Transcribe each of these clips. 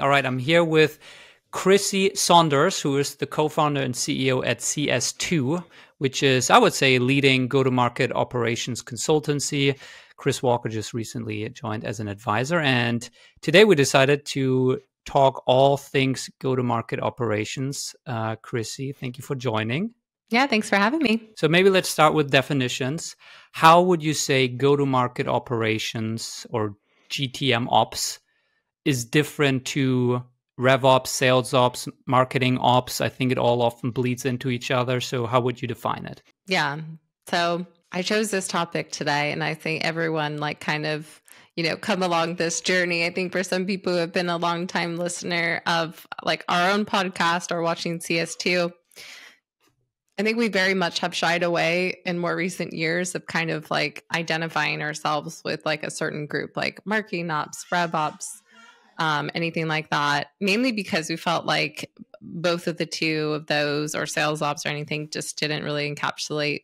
All right, I'm here with Crissy Saunders, who is the co founder and CEO at CS2, which is, I would say, leading go to market operations consultancy. Chris Walker just recently joined as an advisor. And today we decided to talk all things go to market operations. Uh, Crissy, thank you for joining. Yeah, thanks for having me. So maybe let's start with definitions. How would you say go to market operations or GTM ops is different to RevOps, sales ops, marketing ops? I think it all often bleeds into each other. So how would you define it? Yeah. So I chose this topic today, and I think everyone like kind of you know come along this journey. I think for some people who have been a long time listener of like our own podcast or watching CS2, I think we very much have shied away in more recent years of kind of like identifying ourselves with like a certain group, like marketing ops, rev ops, um, anything like that. Mainly because we felt like both of the two of those, or sales ops or anything, just didn't really encapsulate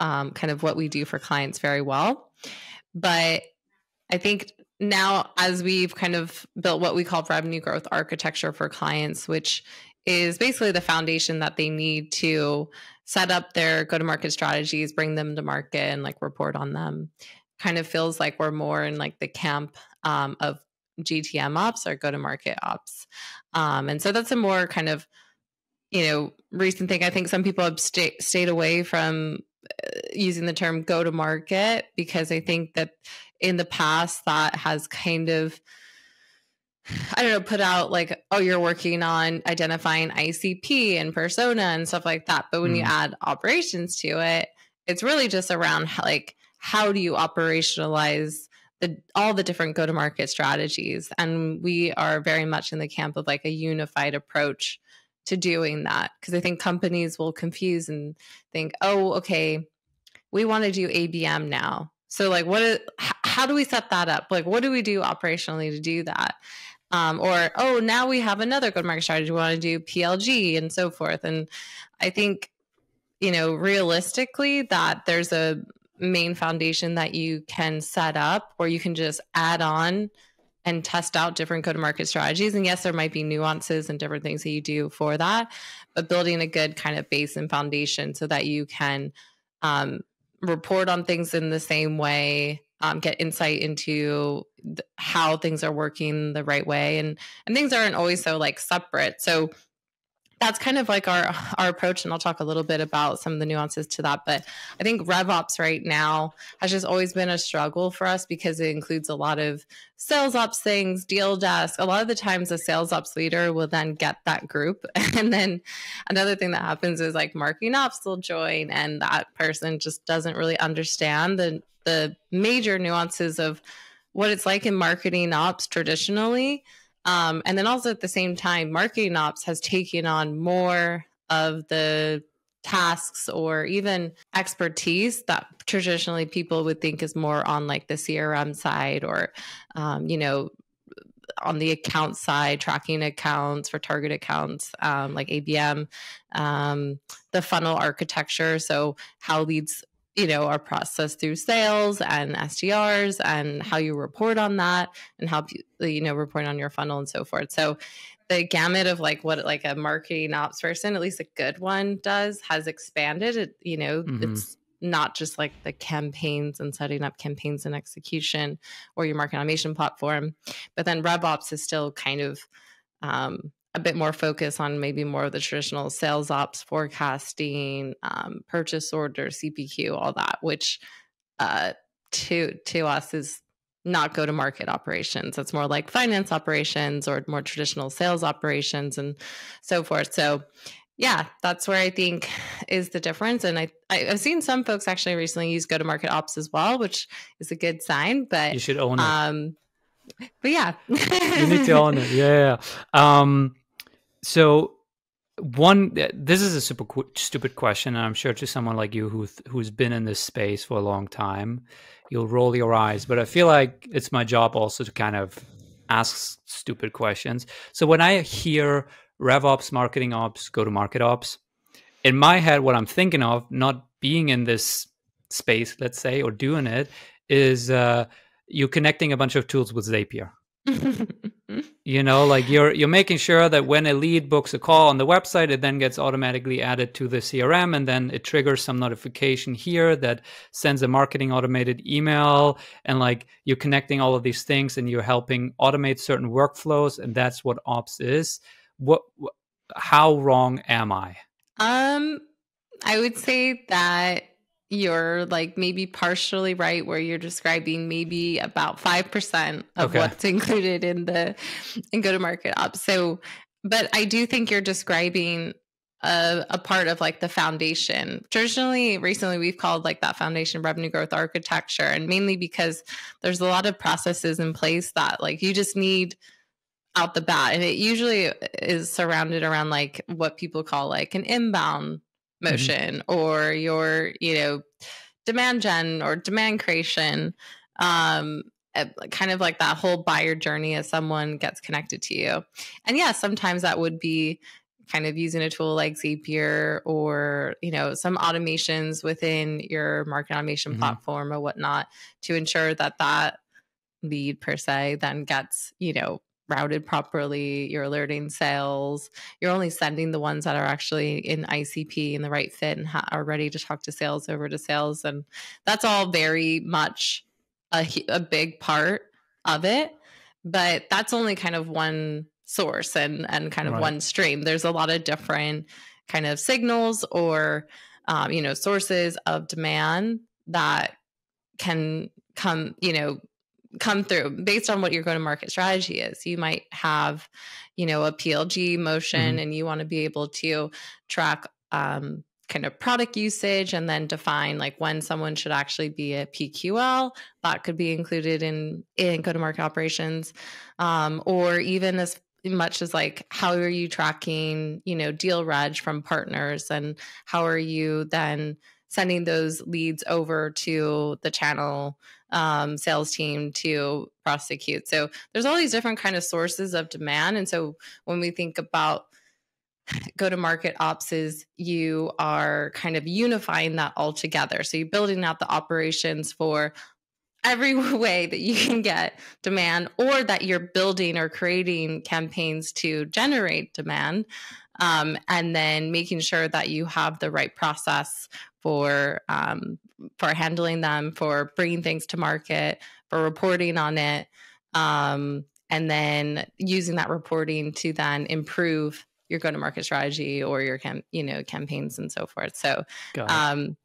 um, kind of what we do for clients very well. But I think now, as we've kind of built what we call revenue growth architecture for clients, which is basically the foundation that they need to set up their go to market strategies, bring them to market, and like report on them. Kind of feels like we're more in like the camp um, of GTM ops or go to market ops. Um, and so that's a more kind of, you know, recent thing. I think some people have sta- stayed away from using the term go to market because I think that in the past that has kind of I don't know, put out like, oh, you're working on identifying ICP and persona and stuff like that. But when mm. you add operations to it, it's really just around like how do you operationalize the all the different go to market strategies. And we are very much in the camp of like a unified approach to doing that because I think companies will confuse and think, oh, okay, we want to do ABM now. So, like, what? Is, how do we set that up? Like, what do we do operationally to do that? Um, or, oh, now we have another good market strategy. We want to do PLG and so forth. And I think, you know, realistically, that there's a main foundation that you can set up where you can just add on and test out different go to market strategies. And yes, there might be nuances and different things that you do for that, but building a good kind of base and foundation so that you can um, report on things in the same way, um, get insight into th- how things are working the right way, and and things aren't always so like separate. So that's kind of like our our approach and i'll talk a little bit about some of the nuances to that but i think revops right now has just always been a struggle for us because it includes a lot of sales ops things deal desk. A lot of the times a sales ops leader will then get that group. And then another thing that happens is like marketing ops will join and that person just doesn't really understand the the major nuances of what it's like in marketing ops traditionally um, and then also at the same time, marketing ops has taken on more of the tasks or even expertise that traditionally people would think is more on like the CRM side or, um, you know, on the account side, tracking accounts for target accounts um, like ABM, um, the funnel architecture. So, how leads you know are processed through sales and SDRs and how you report on that and how you know report on your funnel and so forth. So the gamut of like what like a marketing ops person, at least a good one does, has expanded. It, you know, mm-hmm. it's not just like the campaigns and setting up campaigns and execution or your market automation platform, but then RevOps is still kind of um, a bit more focus on maybe more of the traditional sales ops forecasting um, purchase order cpq all that which uh, to to us is not go to market operations. It's more like finance operations or more traditional sales operations and so forth. So yeah that's where i think is the difference. And i, I have seen some folks actually recently use go to market ops as well which is a good sign but you should own it. um but yeah. You need to own it. Yeah. Um so one this is a super qu- stupid question and i'm sure to someone like you who who's been in this space for a long time you'll roll your eyes but i feel like it's my job also to kind of ask stupid questions. So when i hear rev ops marketing ops go to market ops in my head what i'm thinking of not being in this space let's say or doing it is uh, you connecting a bunch of tools with zapier you know like you're you're making sure that when a lead books a call on the website it then gets automatically added to the crm and then it triggers some notification here that sends a marketing automated email and like you're connecting all of these things and you're helping automate certain workflows and that's what ops is. What how wrong am i? Um i would say that you're like maybe partially right where you're describing maybe about 5% of okay. what's included in the in go to market ops so but i do think you're describing a, a, part of like the foundation traditionally recently we've called like that foundation revenue growth architecture and mainly because there's a lot of processes in place that like you just need out the bat and it usually is surrounded around like what people call like an inbound. Motion mm-hmm. or your you know demand gen or demand creation um eh, kind of like that whole buyer journey as someone gets connected to you and yeah sometimes that would be kind of using a tool like zapier or you know some automations within your market automation mm-hmm. platform or whatnot to ensure that that lead per se then gets you know routed properly, you're alerting sales, you're only sending the ones that are actually in ICP and the right fit and ha- are ready to talk to sales over to sales. And that's all very much a, a big part of it. But that's only kind of one source and, and kind of right. one stream. There's a lot of different kind of signals or, um, you know, sources of demand that can come, you know, come through based on what your go to market strategy is. You might have, you know, a PLG motion mm-hmm. and you want to be able to track um, kind of product usage and then define like when someone should actually be a PQL that could be included in in go to market operations um, or even as much as like how are you tracking you know deal reg from partners and how are you then sending those leads over to the channel um, sales team to prosecute. So there's all these different kind of sources of demand. And so when we think about go to market ops is you are kind of unifying that all together. So you're building out the operations for every way that you can get demand or that you're building or creating campaigns to generate demand um, and then making sure that you have the right process for um, for handling them, for bringing things to market, for reporting on it, um, and then using that reporting to then improve your go-to-market strategy or your cam- you know campaigns and so forth. So, um,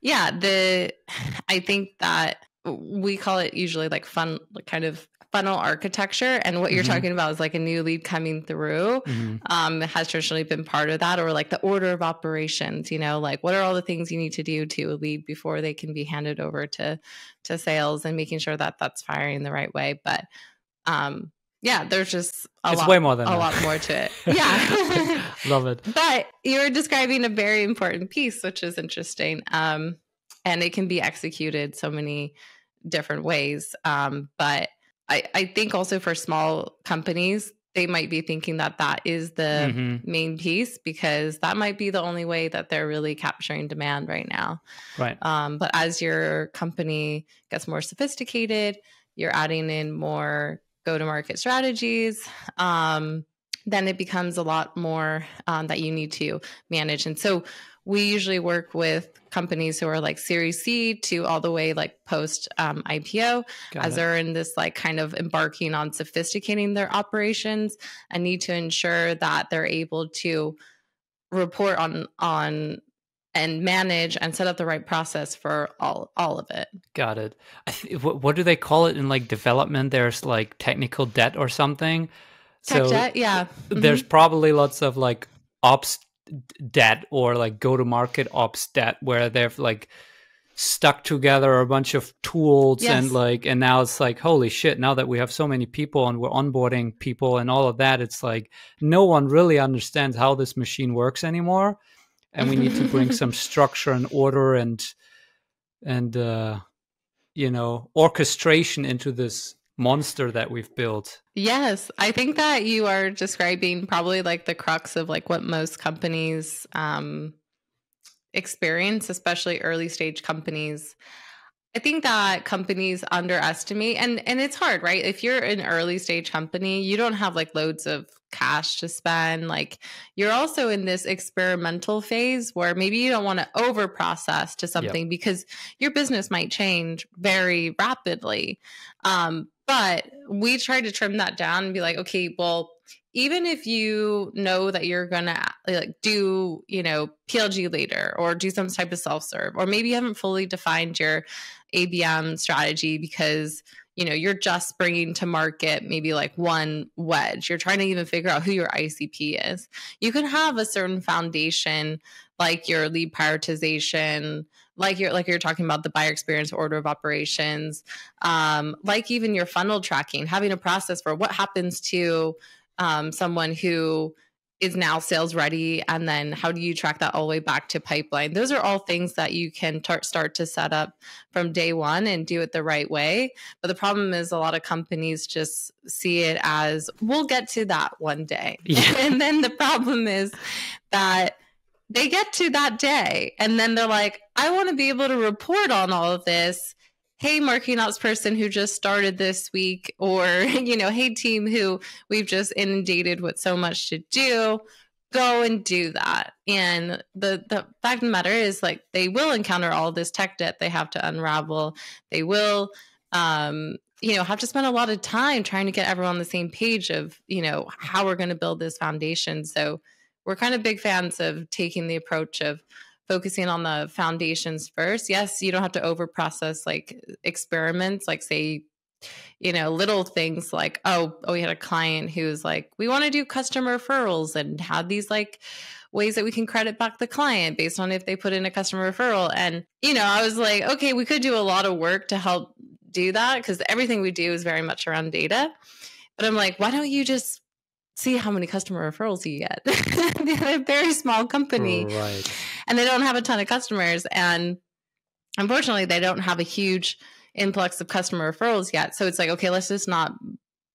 yeah, the I think that we call it usually like fun, kind of funnel architecture. And what you're mm-hmm. talking about is like a new lead coming through. Mm-hmm. um, has traditionally been part of that or like the order of operations you know like what are all the things you need to do to a lead before they can be handed over to to sales and making sure that that's firing the right way. But um yeah there's just a it's lot, way more than a that. lot more to it. Yeah. Love it. But you're describing a very important piece which is interesting. Um and it can be executed so many different ways um but I, I think also for small companies, they might be thinking that that is the mm-hmm. main piece because that might be the only way that they're really capturing demand right now. Right. Um, but as your company gets more sophisticated, you're adding in more go to market strategies. Um, then it becomes a lot more um, that you need to manage. And so we usually work with companies who are like Series C to all the way like post um, IPO, Got as it. they're in this like kind of embarking on sophisticating their operations and need to ensure that they're able to report on on and manage and set up the right process for all all of it. Got it. Th- what, what do they call it in like development? There's like technical debt or something. Tech so debt, yeah. Mm-hmm. There's probably lots of like ops debt or like go to market ops debt where they've like stuck together a bunch of tools yes. and like and now it's like holy shit now that we have so many people and we're onboarding people and all of that it's like no one really understands how this machine works anymore and we need to bring some structure and order and and uh you know orchestration into this monster that we've built. Yes, I think that you are describing probably like the crux of like what most companies um experience, especially early stage companies. I think that companies underestimate and and it's hard, right? If you're an early stage company, you don't have like loads of cash to spend. Like you're also in this experimental phase where maybe you don't want to over process to something yep. because your business might change very rapidly. Um, but we try to trim that down and be like, okay, well, even if you know that you're gonna like do you know plg later or do some type of self-serve or maybe you haven't fully defined your abm strategy because you know you're just bringing to market maybe like one wedge. You're trying to even figure out who your icp is. You can have a certain foundation like your lead prioritization like you're like you're talking about the buyer experience order of operations um, like even your funnel tracking having a process for what happens to um, someone who is now sales ready? And then how do you track that all the way back to pipeline? Those are all things that you can tar- start to set up from day one and do it the right way. But the problem is a lot of companies just see it as we'll get to that one day. Yeah. and then the problem is that they get to that day and then they're like i want to be able to report on all of this hey marketing ops person who just started this week or you know hey team who we've just inundated with so much to do go and do that. And the the fact of the matter is like they will encounter all this tech debt they have to unravel. They will um you know have to spend a lot of time trying to get everyone on the same page of you know how we're going to build this foundation. So we're kind of big fans of taking the approach of focusing on the foundations first. Yes, you don't have to over process like experiments, like say, you know, little things like, oh, oh, we had a client who's like, we want to do customer referrals and had these like ways that we can credit back the client based on if they put in a customer referral. And, you know, I was like, okay, we could do a lot of work to help do that because everything we do is very much around data. But I'm like, why don't you just see how many customer referrals you get. They're a very small company. Right. And they don't have a ton of customers. And unfortunately, they don't have a huge influx of customer referrals yet. So it's like, okay, let's just not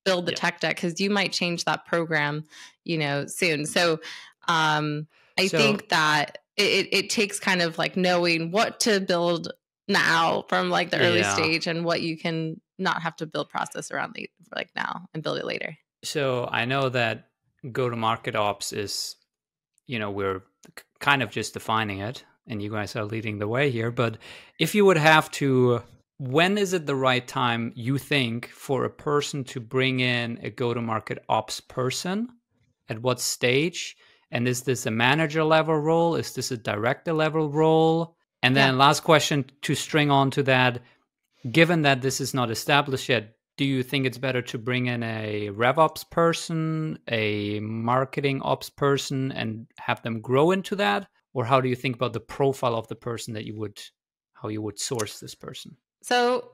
build the yeah. tech debt because you might change that program, you know, soon. So um I so, think that it, it takes kind of like knowing what to build now from like the early yeah. stage and what you can not have to build process around like now and build it later. So I know that go to market ops is, you know, we're kind of just defining it, and you guys are leading the way here. But if you would have to, when is it the right time, you think, for a person to bring in a go to market ops person? At what stage? And is this a manager level role? Is this a director level role? And then, yeah. last question to string on to that given that this is not established yet, do you think it's better to bring in a RevOps person, a marketing ops person, and have them grow into that? Or how do you think about the profile of the person that you would, how you would source this person? So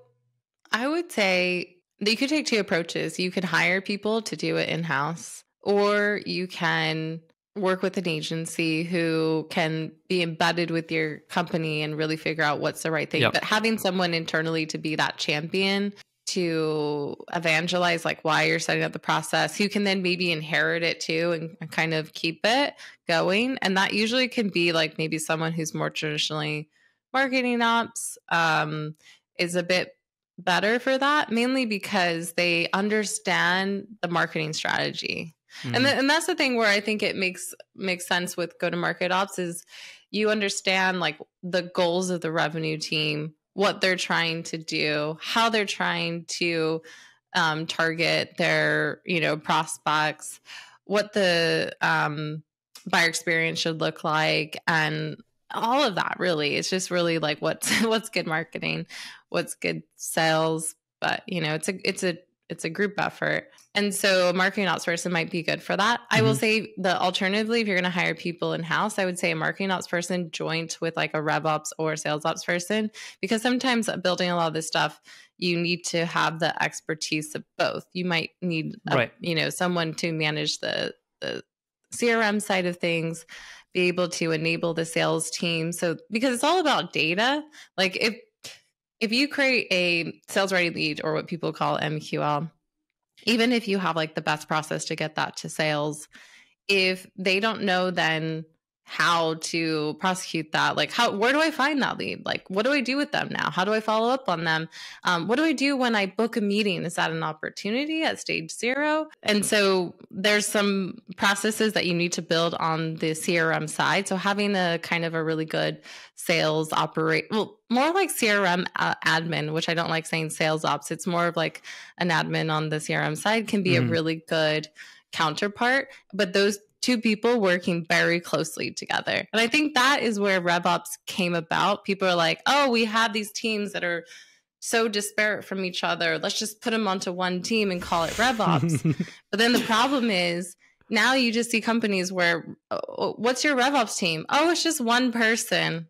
I would say that you could take two approaches. You could hire people to do it in house, or you can work with an agency who can be embedded with your company and really figure out what's the right thing. Yep. But having someone internally to be that champion to evangelize like why you're setting up the process. Who can then maybe inherit it too and, and, kind of keep it going. And that usually can be like maybe someone who's more traditionally marketing ops um, is a bit better for that mainly because they understand the marketing strategy. Mm-hmm. and, th- and that's the thing where i think it makes makes sense with go to market ops is you understand like the goals of the revenue team what they're trying to do, how they're trying to um, target their, you know, prospects, what the um, buyer experience should look like, and all of that. Really, it's just really like what's what's good marketing, what's good sales. But you know, it's a it's a it's a group effort. And so a marketing ops person might be good for that. Mm-hmm. I will mm-hmm. say the alternatively, if you're going to hire people in house, I would say a marketing ops person joint with like a rev ops or sales ops person, because sometimes building a lot of this stuff, you need to have the expertise of both. You might need, a, right. you know, someone to manage the, the CRM side of things, be able to enable the sales team. So because it's all about data, like if if you create a sales ready lead or what people call MQL, even if you have like the best process to get that to sales, if they don't know then how to prosecute that? Like how where do i find that lead? Like what do i do with them now? How do i follow up on them? Um, what do i do when i book a meeting? Is that an opportunity at stage zero? And so there's some processes that you need to build on the crm side. So having a kind of a really good sales operate well more like crm uh, admin which i don't like saying sales ops. It's more of like an admin on the crm side can be mm. a really good counterpart. But those two people working very closely together. And I think that is where RevOps came about. People are like, oh, we have these teams that are so disparate from each other. Let's just put them onto one team and call it RevOps. but then the problem is now you just see companies where, oh, what's your RevOps team? Oh, it's just one person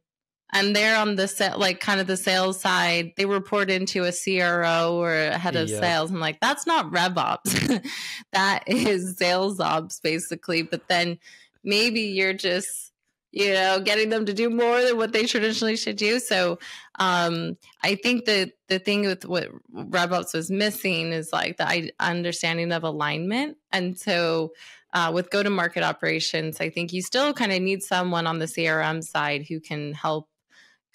and they're on the set like kind of the sales side. They report into a cro or a head of sales. I'm like that's not rev ops that is sales ops basically. But then maybe you're just you know getting them to do more than what they traditionally should do. So um i think that the thing with what rev ops was missing is like the understanding of alignment. And so uh, with go to market operations, I think you still kind of need someone on the CRM side who can help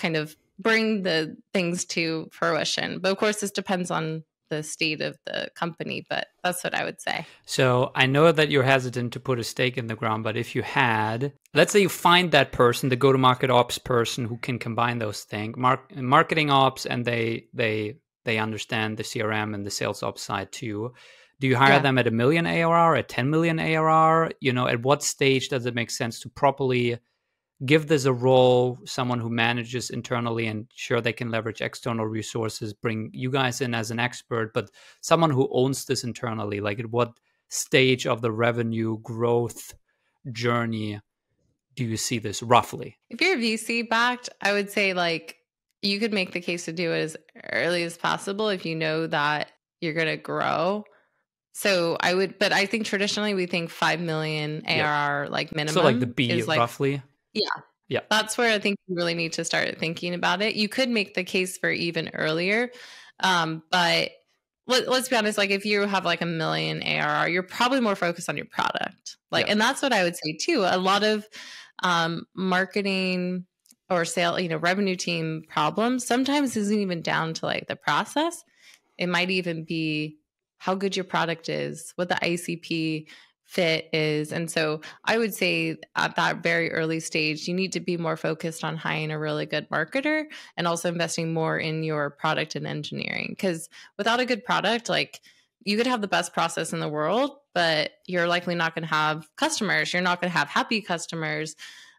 kind of bring the things to fruition. But of course, this depends on the state of the company, but that's what I would say. So I know that you're hesitant to put a stake in the ground, but if you had, let's say you find that person, the go-to-market ops person who can combine those things, mark, marketing ops, and they they they understand the CRM and the sales ops side too. Do you hire yeah. them at a million ARR, at 10 million ARR? You know, at what stage does it make sense to properly give this a role someone who manages internally and sure they can leverage external resources bring you guys in as an expert but someone who owns this internally like at what stage of the revenue growth journey do you see this roughly if you're vc backed i would say like you could make the case to do it as early as possible if you know that you're going to grow so I would, but I think traditionally we think five million ARR like minimum. So like the B like, roughly. Yeah. Yeah. That's where I think you really need to start thinking about it. You could make the case for even earlier. Um, but let, us be honest, like if you have like a million ARR, you're probably more focused on your product. Like, yeah. and that's what I would say too. A lot of um, marketing or sale, you know, revenue team problems sometimes isn't even down to like the process. It might even be how good your product is, what the ICP fit is. And so I would say at that very early stage, you need to be more focused on hiring a really good marketer and also investing more in your product and engineering. Because without a good product, like you could have the best process in the world, but you're likely not going to have customers. You're not going to have happy customers.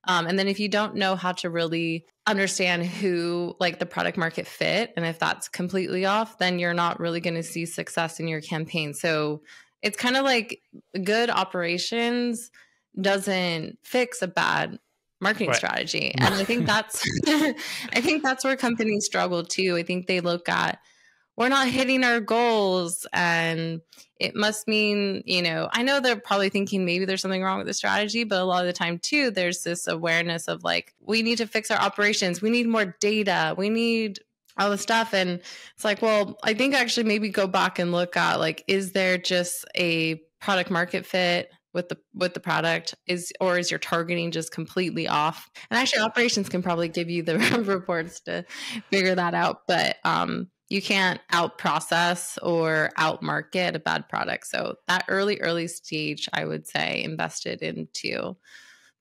Um, and then if you don't know how to really understand who like the product market fit and if that's completely off then you're not really going to see success in your campaign so it's kind of like good operations doesn't fix a bad marketing right. strategy. And i think that's i think that's where companies struggle too. I think they look at we're not hitting our goals and it must mean you know i know they're probably thinking maybe there's something wrong with the strategy but a lot of the time too there's this awareness of like we need to fix our operations. We need more data. We need all the stuff and it's like well i think actually maybe go back and look at like is there just a product market fit with the with the product? Is or is your targeting just completely off? And actually operations can probably give you the reports to figure that out but um you can't out process or out market a bad product. So that early early stage i would say invested into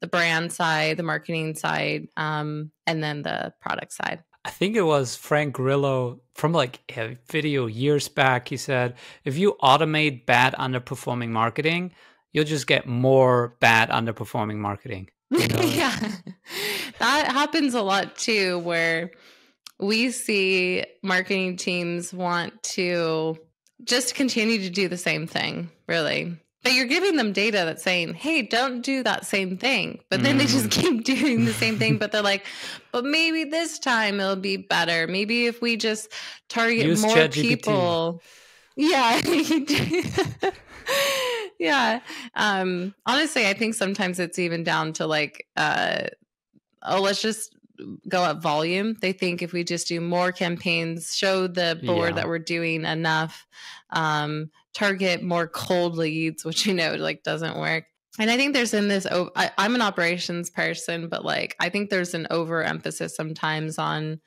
the brand side the marketing side um, and then the product side I think it was Frank Grillo from like a video years back. He said, if you automate bad underperforming marketing, you'll just get more bad underperforming marketing. You know? yeah. That happens a lot too, where we see marketing teams want to just continue to do the same thing, really. But you're giving them data that's saying, hey, don't do that same thing. But then mm. they just mm. keep doing the same thing. But they're like, but maybe this time it'll be better. Maybe if we just target Use more people. Yeah. yeah. Um, honestly, I think sometimes it's even down to like, uh, oh, let's just go up volume. They think if we just do more campaigns, show the board yeah. that we're doing enough, um, target more cold leads, which you know like doesn't work. and I think there's in this. I, I'm an operations person, but like I think there's an overemphasis sometimes on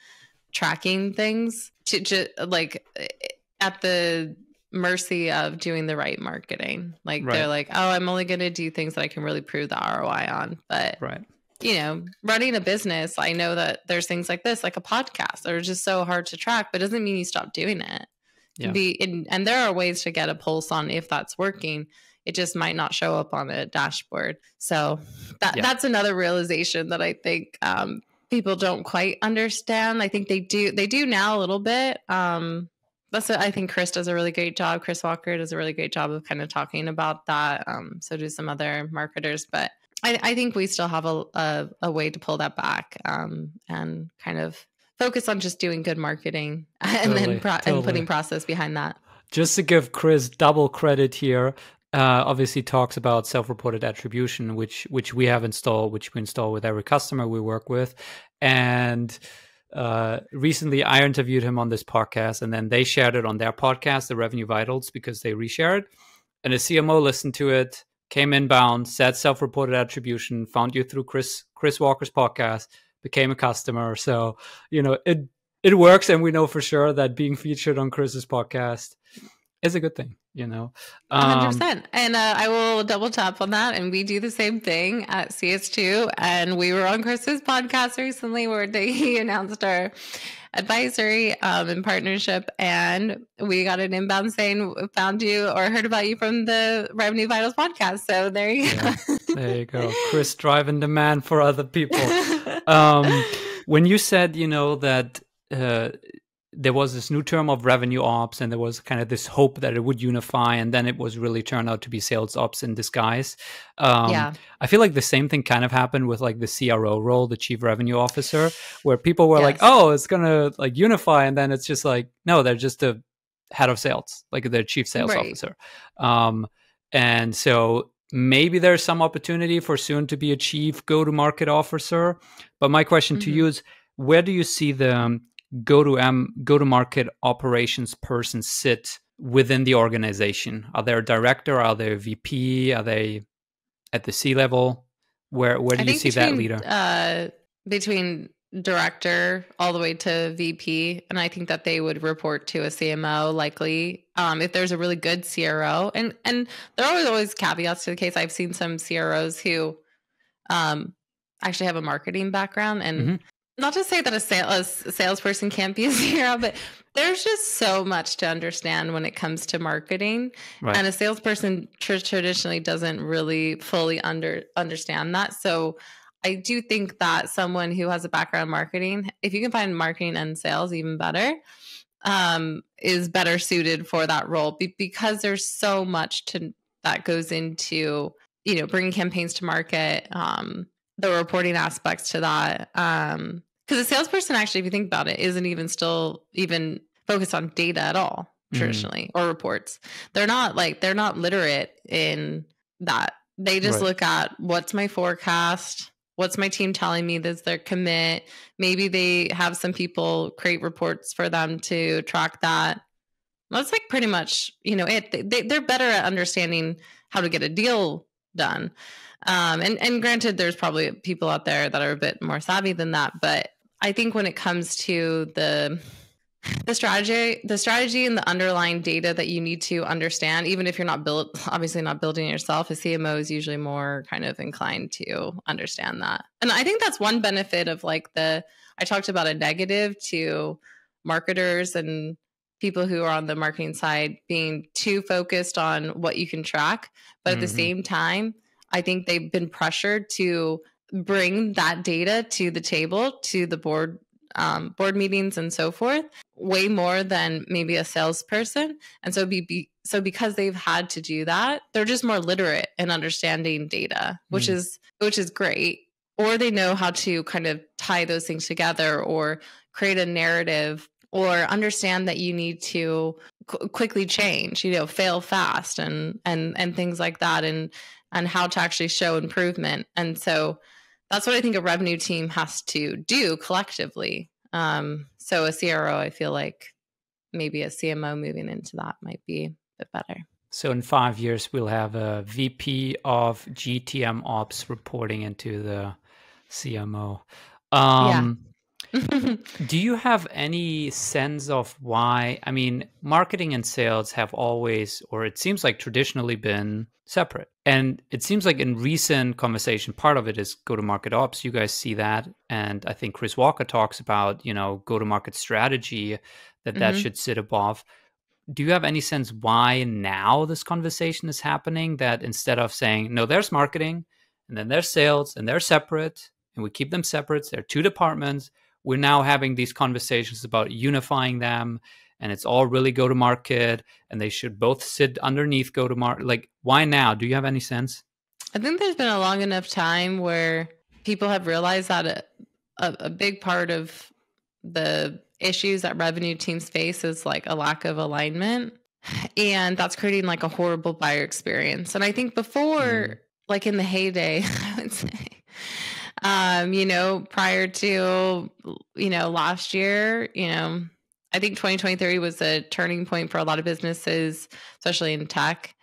tracking things to just like at the mercy of doing the right marketing. Like right. they're like, oh, I'm only going to do things that I can really prove the ROI on. But right. You know, running a business, I know that there's things like this, like a podcast, that are just so hard to track, but doesn't mean you stop doing it. Yeah. Be in, and there are ways to get a pulse on if that's working. It just might not show up on a dashboard. So that yeah. that's another realization that I think um, people don't quite understand. I think they do they do now a little bit. Um, that's what I think Chris does a really great job. Chris Walker does a really great job of kind of talking about that. Um, so do some other marketers, but I, I think we still have a, a, a, way to pull that back um, and kind of focus on just doing good marketing and totally, then pro- totally. and putting process behind that. Just to give Chris double credit here, uh, obviously talks about self-reported attribution, which which we have installed, which we install with every customer we work with, and uh, recently I interviewed him on this podcast, and then they shared it on their podcast, the Revenue Vitals, because they reshared. And a CMO listened to it, came inbound, said self-reported attribution, found you through Chris Chris Walker's podcast, became a customer. So you know it it works, and we know for sure that being featured on Chris's podcast is a good thing you know? Um, 100% and uh, i will double tap on that and we do the same thing at cs2 and we were on chris's podcast recently where he announced our advisory um, in partnership and we got an inbound saying found you or heard about you from the revenue vitals podcast. So there you yeah, go. There you go. Chris driving demand for other people um, when you said you know that uh, there was this new term of revenue ops and there was kind of this hope that it would unify and then it was really turned out to be sales ops in disguise um, yeah. i feel like the same thing kind of happened with like the cro role the chief revenue officer where people were yes. like oh it's gonna like unify and then it's just like no they're just a head of sales like the chief sales right. officer um, and so maybe there's some opportunity for soon to be a chief go to market officer but my question mm-hmm. to you is where do you see the go to um go to market operations person sit within the organization? Are they a director? Are they a VP? Are they at the C level? Where where do I you see between, that leader? Uh, between director all the way to VP, and I think that they would report to a CMO likely um, if there's a really good CRO. And and there are always always caveats to the case. I've seen some CROs who um, actually have a marketing background and mm-hmm not to say that a, sales, a salesperson can't be a CRO, but there's just so much to understand when it comes to marketing, right. and a salesperson tr- traditionally doesn't really fully under understand that. So I do think that someone who has a background in marketing, if you can find marketing and sales, even better, um, is better suited for that role be- because there's so much to that goes into you know bringing campaigns to market. Um, the reporting aspects to that. Um, because a salesperson actually, if you think about it, isn't even still even focused on data at all mm-hmm. traditionally mm. or reports. They're not like they're not literate in that. They just right. look at what's my forecast, what's my team telling me that's their commit. Maybe they have some people create reports for them to track that. That's like pretty much, you know, it. They, they're better at understanding how to get a deal done. Um, and and granted, there's probably people out there that are a bit more savvy than that, but I think when it comes to the the strategy the strategy and the underlying data that you need to understand even if you're not built obviously not building yourself a cmo is usually more kind of inclined to understand that and i think that's one benefit of like the i talked about a negative to marketers and people who are on the marketing side being too focused on what you can track but mm-hmm. at the mm-hmm. same time I think they've been pressured to bring that data to the table, to the board um, board meetings and so forth, way more than maybe a salesperson. And so be, be so because they've had to do that, they're just more literate in understanding data, which mm. is which is great. Or they know how to kind of tie those things together or create a narrative or understand that you need to qu- quickly change you know fail fast and and and things like that and and how to actually show improvement. And so that's what I think a revenue team has to do collectively. Um, so a CRO, I feel like maybe a CMO moving into that might be a bit better. So in five years, we'll have a VP of GTM Ops reporting into the CMO. Um, yeah. do you have any sense of why? I mean, marketing and sales have always, or it seems like traditionally, been separate. And it seems like in recent conversation, part of it is go to market ops. You guys see that. And I think Chris Walker talks about, you know, go to market strategy that that mm-hmm. should sit above do you have any sense why now this conversation is happening that instead of saying no there's marketing and then there's sales and they're separate and we keep them separate they're two departments we're now having these conversations about unifying them and it's all really go to market and they should both sit underneath go to market like why now? Do you have any sense? I think there's been a long enough time where people have realized that a, a, a big part of the issues that revenue teams face is like a lack of alignment and that's creating like a horrible buyer experience. And i think before mm. like in the heyday i would say um you know prior to you know last year you know i think 2023 was a turning point for a lot of businesses especially in tech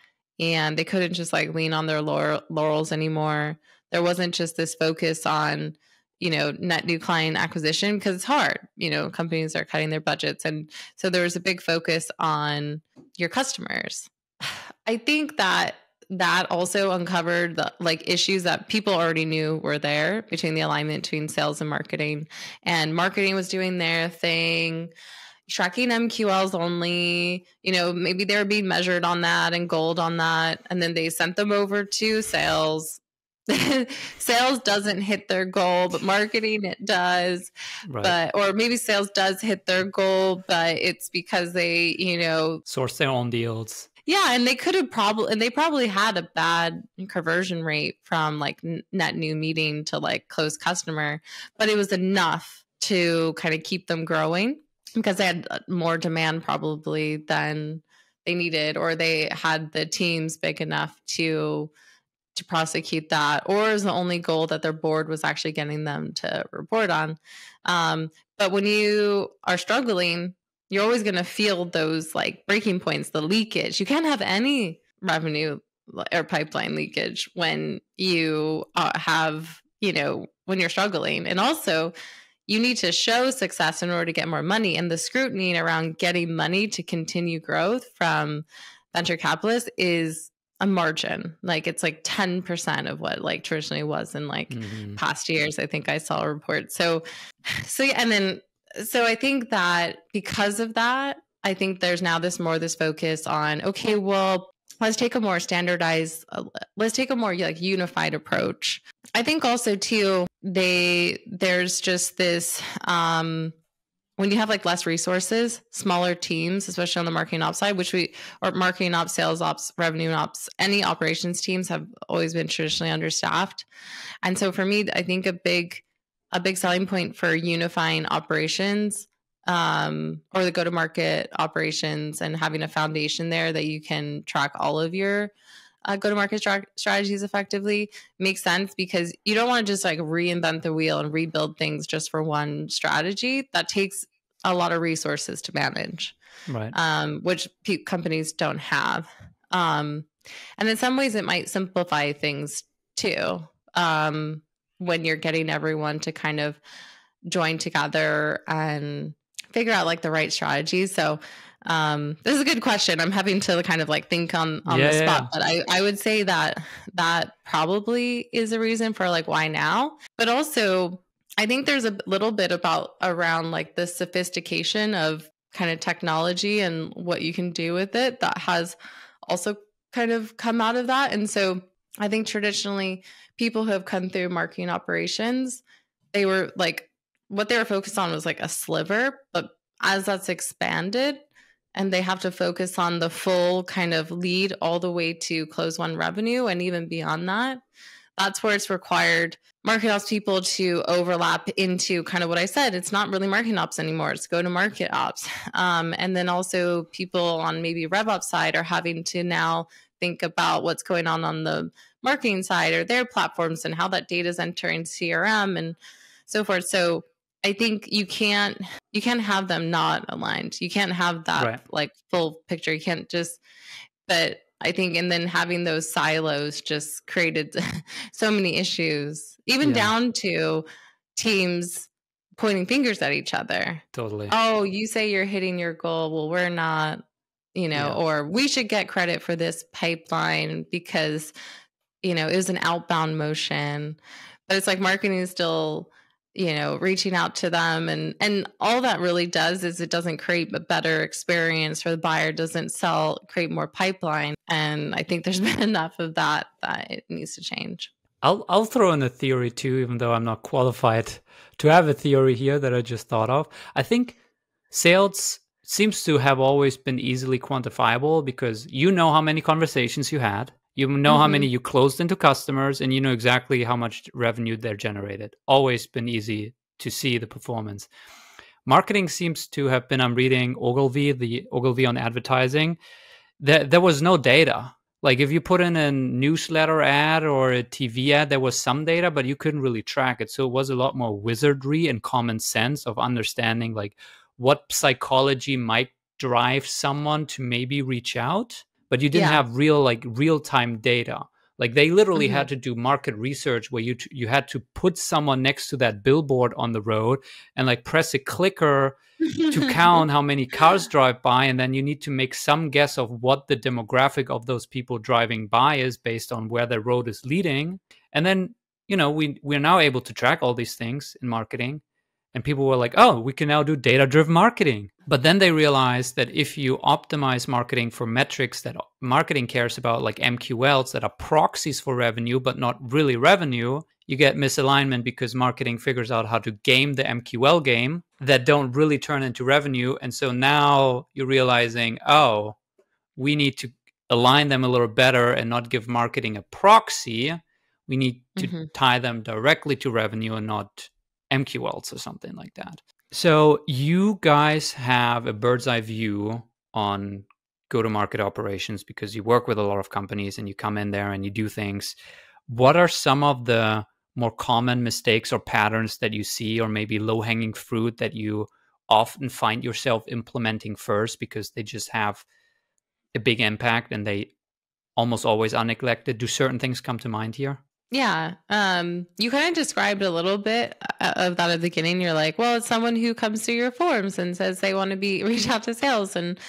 and they couldn't just like lean on their laurels anymore. There wasn't just this focus on you know net new client acquisition because it's hard you know companies are cutting their budgets and so there was a big focus on your customers. I think that that also uncovered the like issues that people already knew were there between the alignment between sales and marketing and marketing was doing their thing tracking mqls only you know maybe they were being measured on that and gold on that and then they sent them over to sales sales doesn't hit their goal, but marketing it does. Right. But or maybe sales does hit their goal, but it's because they, you know, source their own deals. Yeah, and they could have probably and they probably had a bad conversion rate from like net new meeting to like closed customer, but it was enough to kind of keep them growing because they had uh, more demand probably than they needed or they had the teams big enough to to prosecute that, or is the only goal that their board was actually getting them to report on. Um, but when you are struggling, you're always going to feel those like breaking points, the leakage. You can't have any revenue or pipeline leakage when you uh, have, you know, when you're struggling. And also, you need to show success in order to get more money. And the scrutiny around getting money to continue growth from venture capitalists is a margin like it's like 10% of what like traditionally was in like mm-hmm. past years i think i saw a report so so yeah and then so i think that because of that i think there's now this more this focus on okay well let's take a more standardized uh, let's take a more like unified approach i think also too they there's just this um when you have like less resources, smaller teams, especially on the marketing ops side, which we or marketing ops, sales ops, revenue ops, any operations teams have always been traditionally understaffed. And so for me, I think a big a big selling point for unifying operations um, or the go to market operations and having a foundation there that you can track all of your uh, go to market stra- strategies effectively makes sense because you don't want to just like reinvent the wheel and rebuild things just for one strategy. That takes a lot of resources to manage, right? Um, which pe- companies don't have. Um, and in some ways, it might simplify things too. Um, when you're getting everyone to kind of join together and figure out like the right strategies. So um, this is a good question. I'm having to kind of like think on on yeah, the spot, yeah. but I I would say that that probably is a reason for like why now, but also I think there's a little bit about around like the sophistication of kind of technology and what you can do with it that has also kind of come out of that. And so I think traditionally people who have come through marketing operations, they were like what they were focused on was like a sliver, but as that's expanded and they have to focus on the full kind of lead all the way to close won revenue and even beyond that, that's where it's required market ops people to overlap into kind of what I said. It's not really marketing ops anymore. It's go to market ops. Um, and then also people on maybe rev ops side are having to now think about what's going on on the marketing side or their platforms and how that data is entering CRM and so forth. So I think you can't you can't have them not aligned. You can't have that right. like full picture. You can't just but I think, and then having those silos just created so many issues, even yeah. down to teams pointing fingers at each other. Totally. Oh, you say you're hitting your goal. Well, we're not, you know, yeah. or we should get credit for this pipeline because, you know, it was an outbound motion. But it's like marketing is still you know reaching out to them and and all that really does is it doesn't create a better experience for the buyer doesn't sell create more pipeline and i think there's been enough of that that it needs to change i'll i'll throw in a theory too even though i'm not qualified to have a theory here that i just thought of i think sales seems to have always been easily quantifiable because you know how many conversations you had you know mm-hmm. how many mm-hmm. you closed into customers and you know exactly how much revenue they're generated. Always been easy to see the performance. Marketing seems to have been, I'm reading Ogilvy, the Ogilvy on advertising. There, there was no data. Like if you put in a newsletter ad or a TV ad, there was some data, but you couldn't really track it. So it was a lot more wizardry and common sense of understanding like what psychology might drive someone to maybe reach out but you didn't yeah. have real like real time data like they literally mm-hmm. had to do market research where you you had to put someone next to that billboard on the road and like press a clicker to count how many cars drive by and then you need to make some guess of what the demographic of those people driving by is based on where the road is leading and then you know we we're now able to track all these things in marketing and people were like, oh, we can now do data driven marketing. But then they realized that if you optimize marketing for metrics that marketing cares about, like MQLs that are proxies for revenue, but not really revenue, you get misalignment because marketing figures out how to game the MQL game that don't really turn into revenue. And so now you're realizing, oh, we need to align them a little better and not give marketing a proxy. We need to mm-hmm. tie them directly to revenue and not MQLs or something like that. So you guys have a bird's eye view on go to market operations because you work with a lot of companies and you come in there and you do things. What are some of the more common mistakes or patterns that you see, or maybe low hanging fruit that you often find yourself implementing first because they just have a big impact and they almost always are neglected? Do certain things come to mind here? Yeah. Um, you kind of described a little bit uh, of that at the beginning. You're like, well, it's someone who comes to your forms and says they want to be reach out to sales and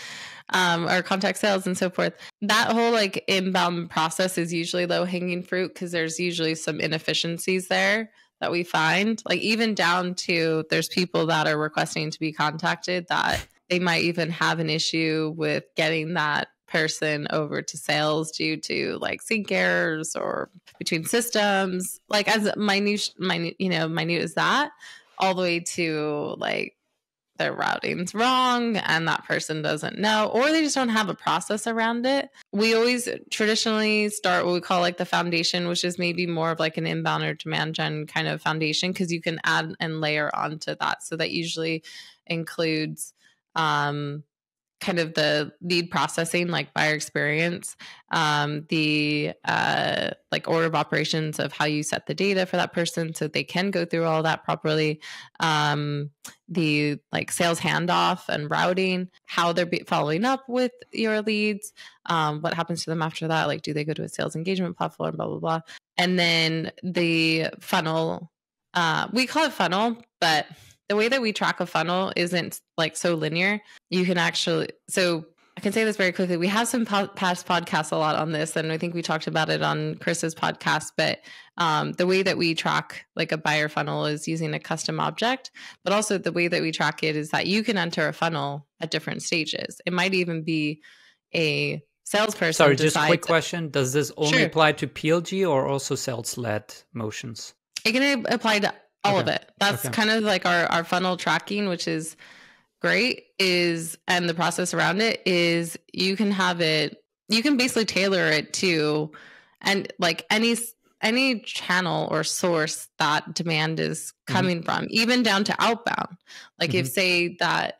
um, or contact sales and so forth. That whole like inbound process is usually low hanging fruit because there's usually some inefficiencies there that we find. Like even down to there's people that are requesting to be contacted that they might even have an issue with getting that person over to sales due to like sync errors or between systems like as minute you know minute as that all the way to like their routing's wrong and that person doesn't know or they just don't have a process around it. We always traditionally start what we call like the foundation which is maybe more of like an inbound or demand gen kind of foundation because you can add and layer onto that. So that usually includes um kind of the lead processing like buyer experience um, the uh, like order of operations of how you set the data for that person so they can go through all that properly um, the like sales handoff and routing how they're following up with your leads um, what happens to them after that like do they go to a sales engagement platform blah blah blah. And then the funnel uh, we call it funnel but the way that we track a funnel isn't like so linear. You can actually, so I can say this very quickly. We have some po- past podcasts a lot on this, and I think we talked about it on Chris's podcast. But um, the way that we track like a buyer funnel is using a custom object, but also the way that we track it is that you can enter a funnel at different stages. It might even be a salesperson. Sorry, just a quick question: Does this only sure. apply to PLG or also sales-led motions? It can apply to all okay. of it. That's okay. kind of like our our funnel tracking, which is great. Is and the process around it is you can have it. You can basically tailor it to and like any any channel or source that demand is mm-hmm. coming mm-hmm. from, even down to outbound. Like mm-hmm. if say that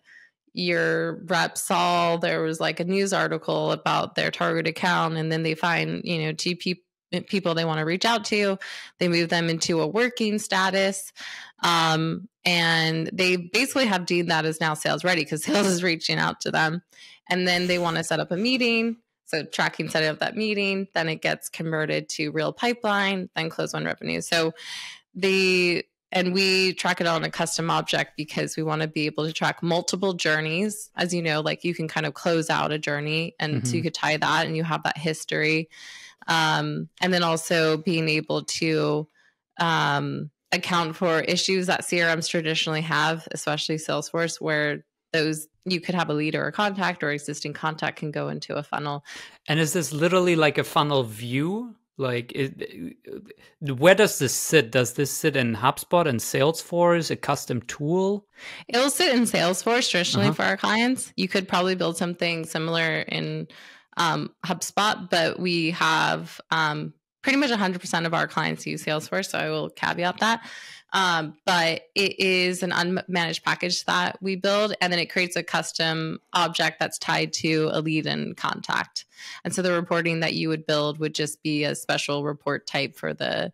your rep saw there was like a news article about their target account and then they find you know two people people they want to reach out to. They move them into a working status. Um, and they basically have deemed that as now sales ready because sales is reaching out to them. And then they want to set up a meeting So tracking setting up that meeting, then it gets converted to real pipeline, then close won revenue. So the and we track it on a custom object because we want to be able to track multiple journeys. As you know, like you can kind of close out a journey and mm-hmm. so you could tie that and you have that history. Um, and then also being able to um, account for issues that CRMs traditionally have, especially Salesforce, where those you could have a lead or a contact or existing contact can go into a funnel. And is this literally like a funnel view? Like, it, where does this sit? Does this sit in HubSpot and Salesforce, a custom tool? It'll sit in Salesforce traditionally uh-huh. for our clients. You could probably build something similar in um, HubSpot, but we have um, pretty much 100% of our clients use Salesforce. So I will caveat that. Um, but it is an unmanaged package that we build, and then it creates a custom object that's tied to a lead and contact. And so the reporting that you would build would just be a special report type for the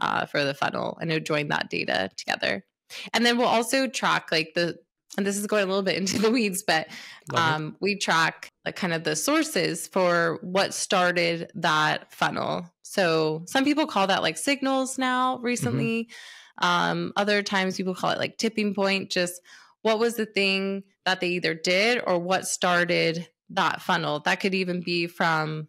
uh, for the funnel, and it would join that data together. And then we'll also track like the and this is going a little bit into the weeds, but um, we track like kind of the sources for what started that funnel. So some people call that like signals now recently. Mm-hmm. Um, other times people call it like tipping point, just what was the thing that they either did or what started that funnel. That could even be from,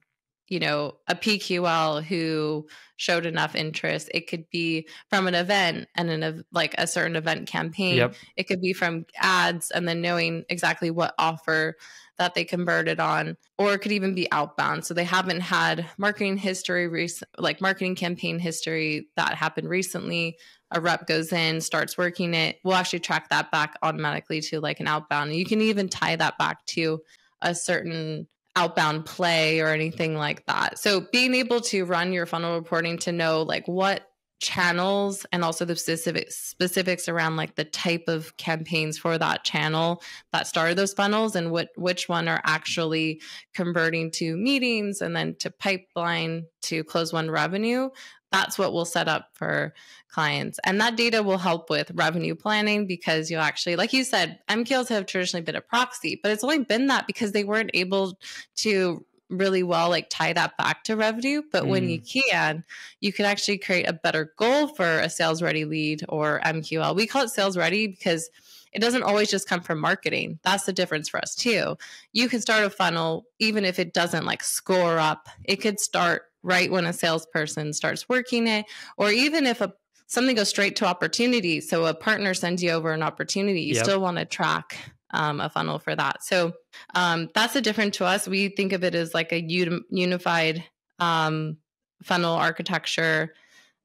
you know, a PQL who showed enough interest. It could be from an event and an like a certain event campaign. Yep. It could be from ads and then knowing exactly what offer that they converted on or it could even be outbound so they haven't had marketing history like marketing campaign history that happened recently a rep goes in, starts working it, we'll actually track that back automatically to like an outbound. And you can even tie that back to a certain outbound play or anything like that. So being able to run your funnel reporting to know like what channels and also the specific specifics around like the type of campaigns for that channel that started those funnels and what which one are actually converting to meetings and then to pipeline to close won revenue that's what we'll set up for clients. And that data will help with revenue planning because you actually, like you said, MQLs have traditionally been a proxy, but it's only been that because they weren't able to really well like tie that back to revenue but mm. when you mm. can you can actually create a better goal for a sales ready lead or mql we call it sales ready because it doesn't always just come from marketing that's the difference for us too you can start a funnel even if it doesn't like score up it could start right when a salesperson starts working it, or even if a something goes straight to opportunity. So a partner sends you over an opportunity, you yep. still want to track um, a funnel for that. So um, that's a different to us. We think of it as like a unified um, funnel architecture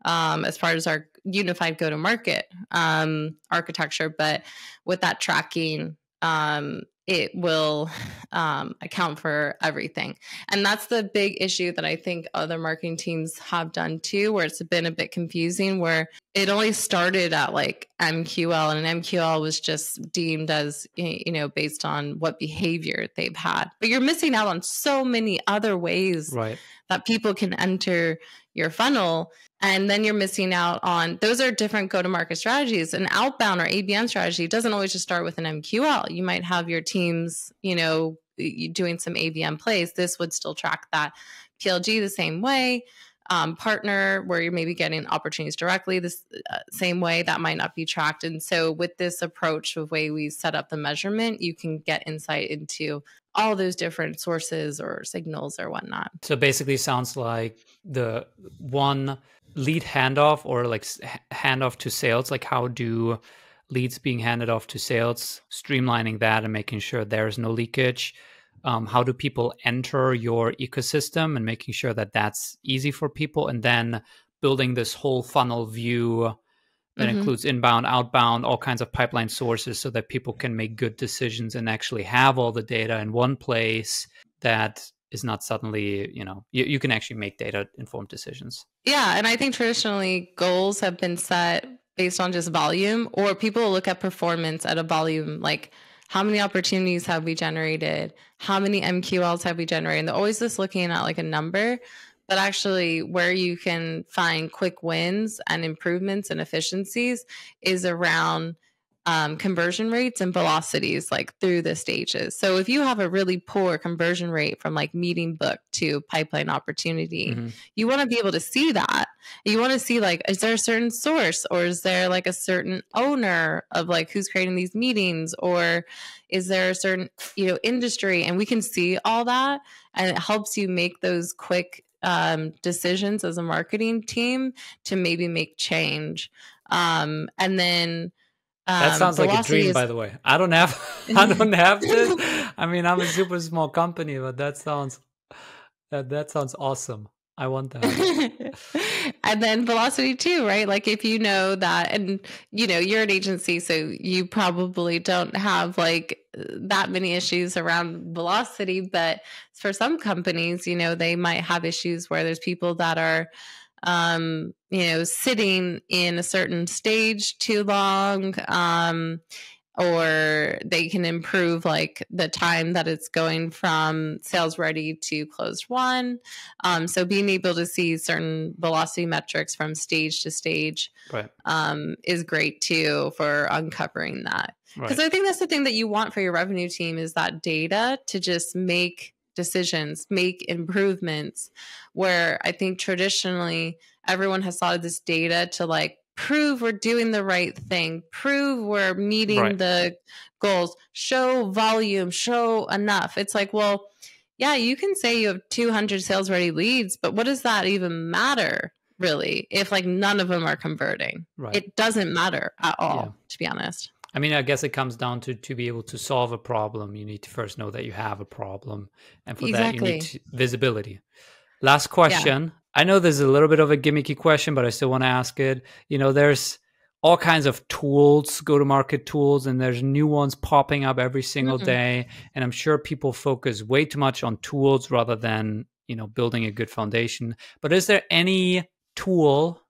um, as far as our unified go to market um, architecture. But with that tracking, um, it will account for everything. And that's the big issue that I think other marketing teams have done too, where it's been a bit confusing, where it only started at like MQL and an MQL was just deemed as, you know, based on what behavior they've had. But you're missing out on so many other ways right. that people can enter your funnel and then you're missing out on those are different go to market strategies an outbound or abm strategy doesn't always just start with an mql you might have your teams you know doing some abm plays this would still track that plg the same way um, partner where you're maybe getting opportunities directly this uh, same way that might not be tracked. And so with this approach of way we set up the measurement you can get insight into all those different sources or signals or whatnot. So basically sounds like the one lead handoff or like handoff to sales like how do leads being handed off to sales streamlining that and making sure there's no leakage um, how do people enter your ecosystem and making sure that that's easy for people and then building this whole funnel view that mm-hmm. includes inbound outbound all kinds of pipeline sources so that people can make good decisions and actually have all the data in one place that is not suddenly you know you, you can actually make data informed decisions yeah and i think traditionally goals have been set based on just volume or people look at performance at a volume like how many opportunities have we generated? How many mqls have we generated? And they're always just looking at like a number but actually where you can find quick wins and improvements and efficiencies is around um, conversion rates and velocities like through the stages. So if you have a really poor conversion rate from like meeting book to pipeline opportunity, mm-hmm. you want to be able to see that. You want to see like, is there a certain source or is there like a certain owner of like who's creating these meetings or is there a certain, you know, industry? And we can see all that and it helps you make those quick um, decisions as a marketing team to maybe make change. Um, and then that um, sounds like a dream, is... by the way. I don't have, I don't have this. I mean, I'm a super small company, but that sounds, that that sounds awesome. I want that. and then velocity too, right? Like if you know that, and you know, you're an agency, so you probably don't have like that many issues around velocity. But for some companies, you know, they might have issues where there's people that are um, you know, sitting in a certain stage too long, um, or they can improve like the time that it's going from sales ready to closed won. Um, so being able to see certain velocity metrics from stage to stage right. um, is great too for uncovering that. Because right. I think that's the thing that you want for your revenue team is that data to just make decisions, make improvements. Where I think traditionally everyone has thought of this data to like prove we're doing the right thing, prove we're meeting right. the goals, show volume, show enough. It's like, well, yeah, you can say you have 200 sales ready leads, but what does that even matter? Really, if like none of them are converting, right. it doesn't matter at all, yeah. to be honest. I mean, I guess it comes down to to be able to solve a problem, you need to first know that you have a problem, and for exactly. that you need to, visibility. Last question. Yeah. I know this is a little bit of a gimmicky question, but I still want to ask it. You know, there's all kinds of tools, go to market tools, and there's new ones popping up every single mm-hmm. day. And I'm sure people focus way too much on tools rather than, you know, building a good foundation. But is there any tool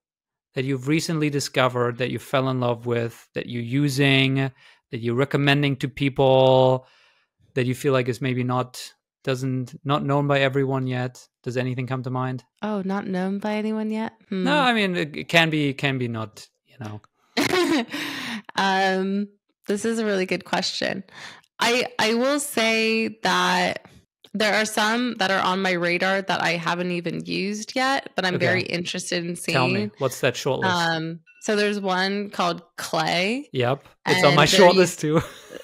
that you've recently discovered that you fell in love with that you're using that you're recommending to people that you feel like is maybe not doesn't not known by everyone yet? Does anything come to mind? Oh not known by anyone yet? Hmm. no i mean it can be can be not you know. Um this is a really good question. I i will say that there are some that are on my radar that I haven't even used yet, but I'm okay. very interested in seeing. Tell me, what's that short list? Um, so there's one called Clay. Yep, it's on my short list too.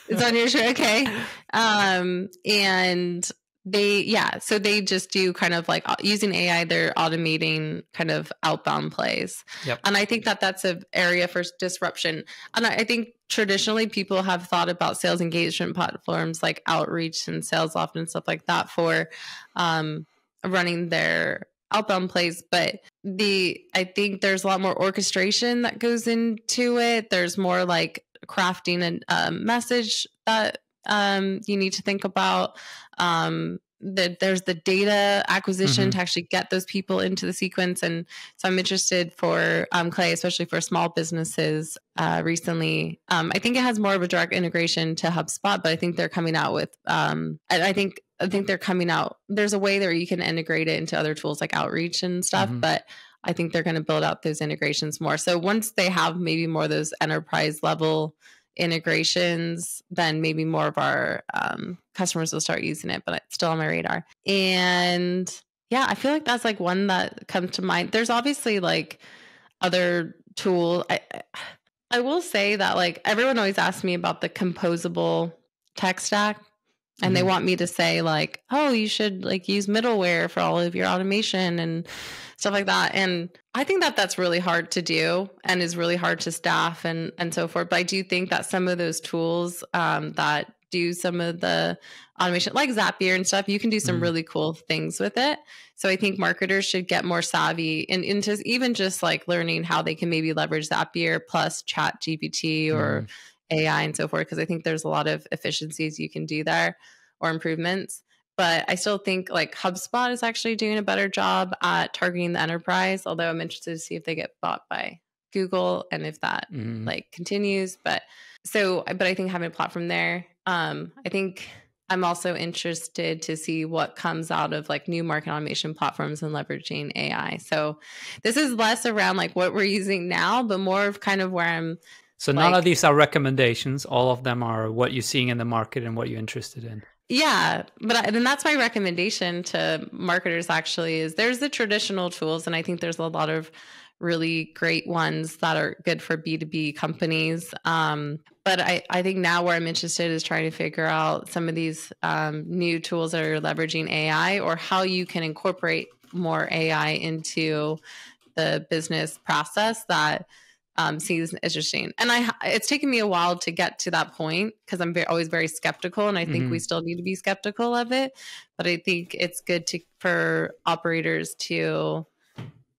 it's on your show, okay. Um, and they yeah so they just do kind of like uh, using ai they're automating kind of outbound plays. Yep. and i think that that's an area for disruption. And i think traditionally people have thought about sales engagement platforms like outreach and Salesloft and stuff like that for um, running their outbound plays. But the i think there's a lot more orchestration that goes into it. There's more like crafting a, a message that um, you need to think about um, that there's the data acquisition mm-hmm. to actually get those people into the sequence and so i'm interested for um, clay especially for small businesses uh, recently um, i think it has more of a direct integration to hubspot but i think they're coming out with um, I, I, think i think they're coming out there's a way that you can integrate it into other tools like outreach and stuff mm-hmm. but i think they're going to build out those integrations more so once they have maybe more of those enterprise level integrations, then maybe more of our um, customers will start using it, but it's still on my radar. And yeah, I feel like that's like one that comes to mind. There's obviously like other tool. I, I will say that like everyone always asks me about the composable tech stack and mm-hmm. they want me to say like oh you should like use middleware for all of your automation and stuff like that and i think that that's really hard to do and is really hard to staff and and so forth but i do think that some of those tools um, that do some of the automation like zapier and stuff you can do some mm-hmm. really cool things with it so i think marketers should get more savvy and into even just like learning how they can maybe leverage zapier plus chat gpt or mm-hmm AI and so forth, because I think there's a lot of efficiencies you can do there or improvements. But I still think like HubSpot is actually doing a better job at targeting the enterprise, although I'm interested to see if they get bought by Google and if that mm-hmm. like continues. But so, but I think having a platform there, um, I think I'm also interested to see what comes out of like new market automation platforms and leveraging AI. So this is less around like what we're using now, but more of kind of where I'm So none of these are recommendations. All of them are what you're seeing in the market and what you're interested in. Yeah, but I, then that's my recommendation to marketers actually is there's the traditional tools and I think there's a lot of really great ones that are good for B2B companies. Um, but I, I think now where I'm interested is trying to figure out some of these um, new tools that are leveraging AI or how you can incorporate more AI into the business process that um, seems interesting. And I, it's taken me a while to get to that point because I'm very, always very skeptical, and I think mm-hmm. we still need to be skeptical of it. But I think it's good to for operators to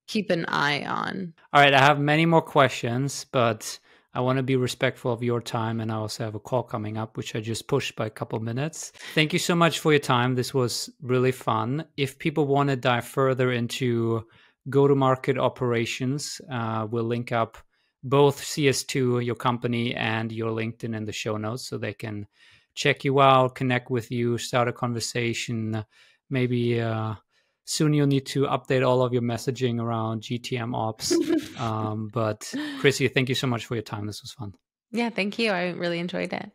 keep an eye on. All right, I have many more questions, but I want to be respectful of your time, and I also have a call coming up, which I just pushed by a couple minutes. Thank you so much for your time. This was really fun. If people want to dive further into go to market operations, uh, we'll link up both CS2, your company, and your LinkedIn in the show notes so they can check you out, connect with you, start a conversation. Maybe uh, soon you'll need to update all of your messaging around GTM ops. um, but Crissy, thank you so much for your time. This was fun. Yeah, thank you. I really enjoyed it.